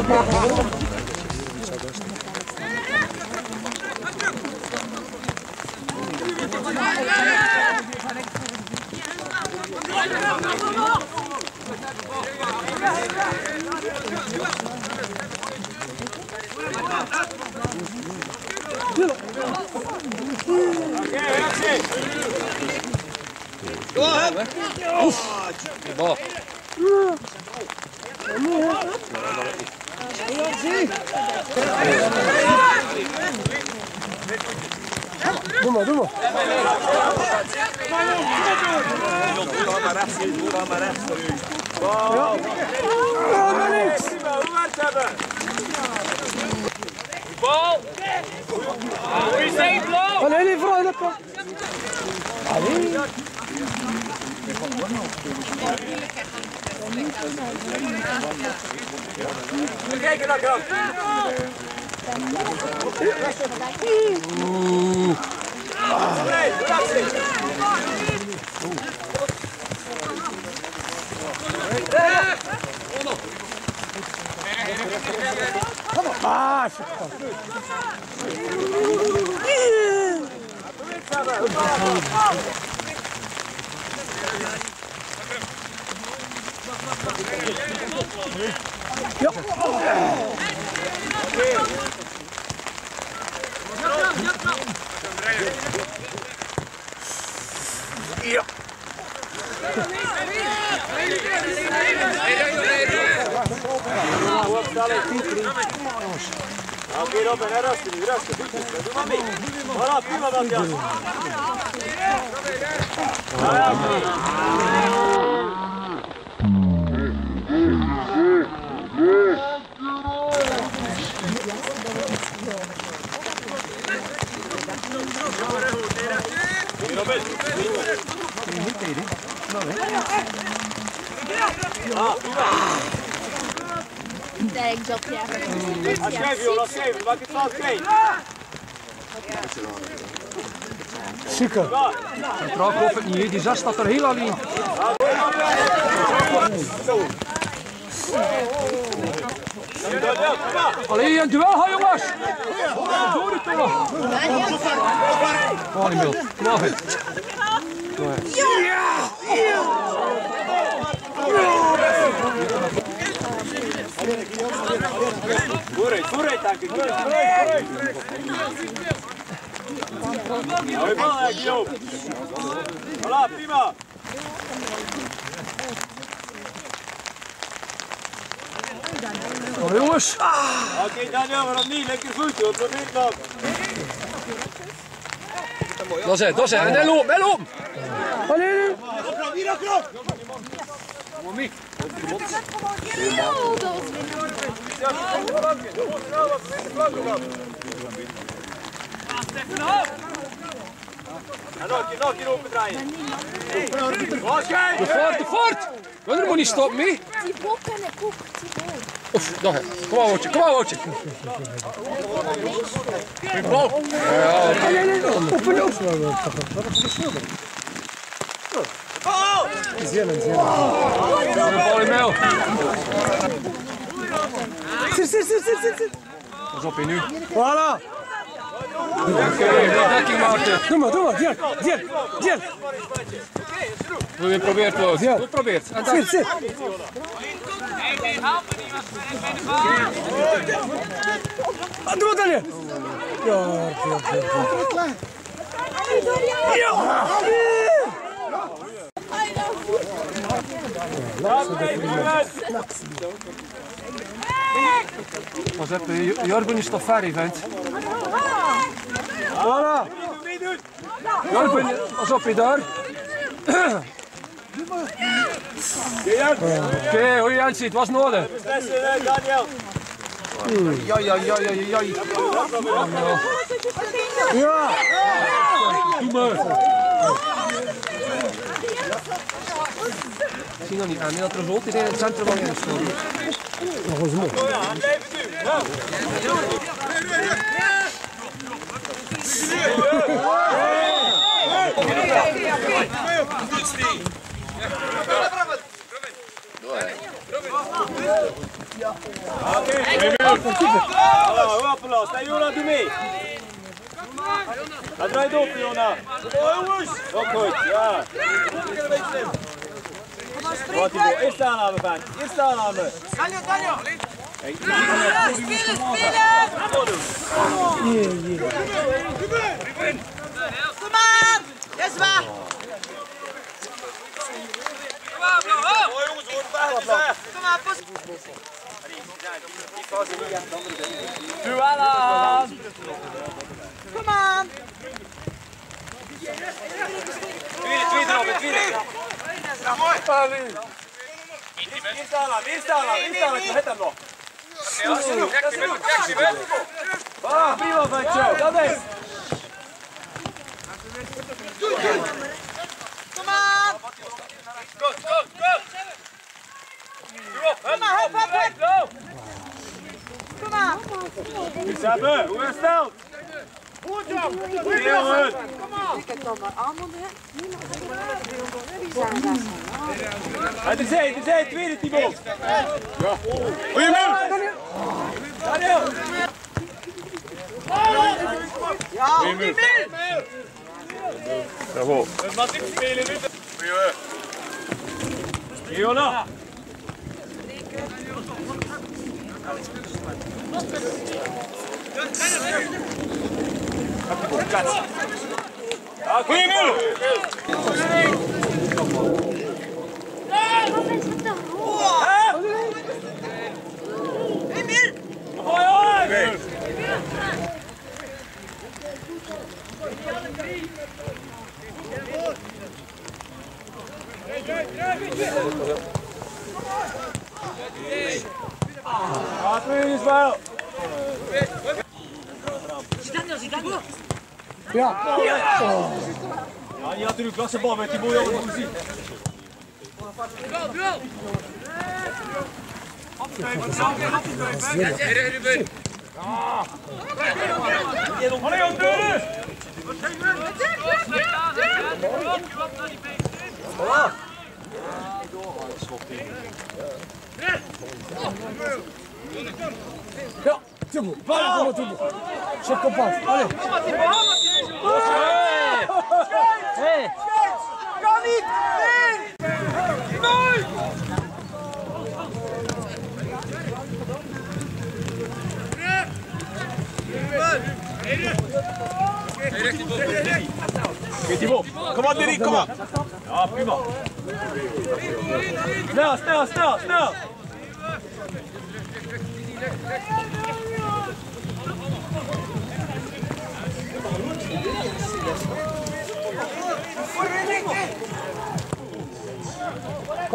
Oh, Go ahead. Oof. Good ball. Yeah. Doe maar, doe maar. Doe maar rechts, doe maar rechts voor u. Ja, maar niks. Hebben? Bal! Wie zijn blauw? Allee, die vrouw, dat kan. We kijken naar kant. Nee, rechts. Ah, shit. Oké, Robin, hè, rustig, nu, rustig. Doe maar mee. Voilà, prima dan, Jan. Robin. Ah, prima. Thanks op je. Laat schrijven, joh, laat schrijven. Maak het. Super. Het niet, die zes staat er heel alleen. Allee, een duel gaan jongens! Door het toch! Kom vooruit, dank u. Vooruit, vooruit, vooruit. Je bal, hè, Guillaume. Voilà, prima. Kom jongens! Oké, Daniel, waarom niet? Lekker goed, hoor. Probeer dan. Dat is het, dat is het. En hij loopt, hij loopt! Allee, nu. Oh, dat was weer En nog een keer, nog een keer open draaien. Oké. De voort, de! Maar er moet niet stoppen, mee. Die bok en ik ook. Die bok. Oef, nog hè. Kom aan, Woutje, kom aan, Woutje. Blauw. Allee, nee. Oefen, oefen. Zin en zin. Bal in mail. Zit, zit, zit, zit, zit. Pas op, hè, nu. Voilà. Oké, dekking maken. Doe maar, doe maar. Goed geprobeerd, Wout. Ja. Goed geprobeerd. En dan. Zit, zit. Ah, Doe het dan weer. Ja, ja, ja. Ja. Jorben is toch hè, vent. Voilà. Meedoen. Jorben, pas op, hè, daar. Oké, hoe je aan ziet, was nodig. Daniel. Ja, ja, ja, ja, ja. Ja! Doe maar. Ik zie nog niet aan, dat er rood is in het centrum van de stad. Nog eens mooi. Hoppala, sta Jona, doe mee. Hij draait op, Jona. goed, ja. Wil. Eerst aanname, vent. Eerst aanname. Kom aan! Yes, waar! Kom aan, pas. Kom aan! Tweede, tweede erop, tweede. Eerst aanname, eerst aanname, eerst aanname. Hit hem nog. Ah, prima, ventje. Dat is. Kom aan! Kom maar, hop, hop, hop! Kom aan! Sabbe, hoe is het? Heel goed. Het is hij, het is hij, tweede Timo. Goeie man. Daniel. Ja, niet meer! Bravo. Dat mag niet spelen nu. Jona. Goeie man. Emil! Hoi, hoi. Gaat weer eens wel. Ja! Ja, die had nu een klassebal met die mooie jongen zien. Allee, op deur! Ja! Timo! Kom maar, Timo! Check op af! Allee! Come on, peu Ah, prima. Snel, snel, snel, snel.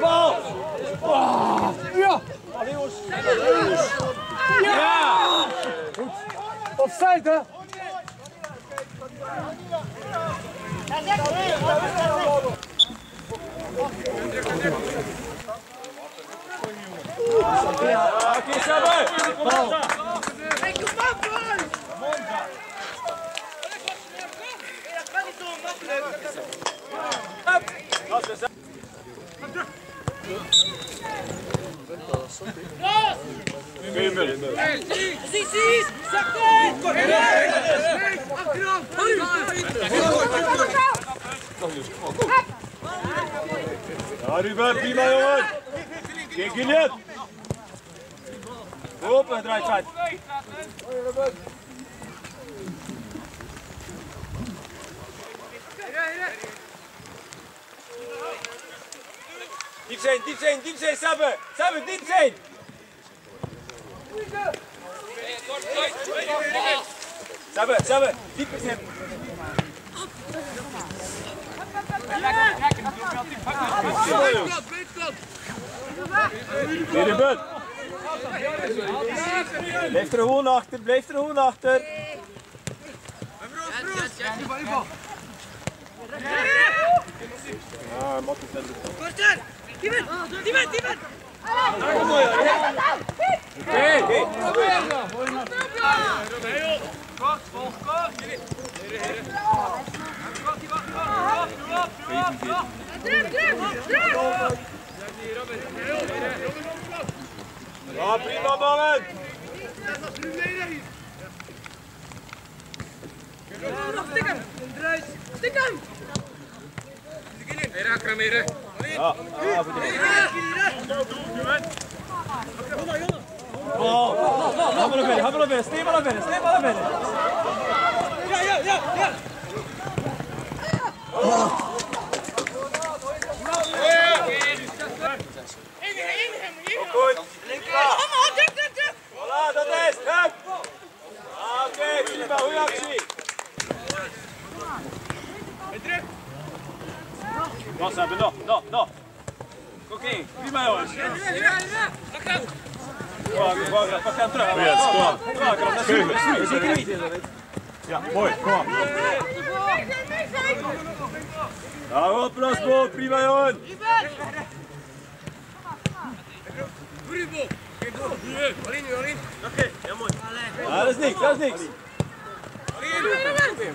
Bal! Ja! Ja! Offside, hè? Oké, Sabbe. Ja, Ruben, prima jongen. Kijk jullie. Hop, hij draait uit. Diep zijn, diep zijn, diep zijn, Sabbe. Sabbe, diep zijn. Sabbe, Sabbe, diep zijn. Weer de but. Blijf er gewoon achter, blijf er gewoon achter. Ja, prima mannen. Ja, ja, voor die- Oh, ga maar naar binnen, ga maar naar binnen, stay maar naar binnen, stay maar naar binnen. Goed. Ja, moj, kom. Bravo, prosto, primaj on. Raznik, raznik. Hajde, hajde.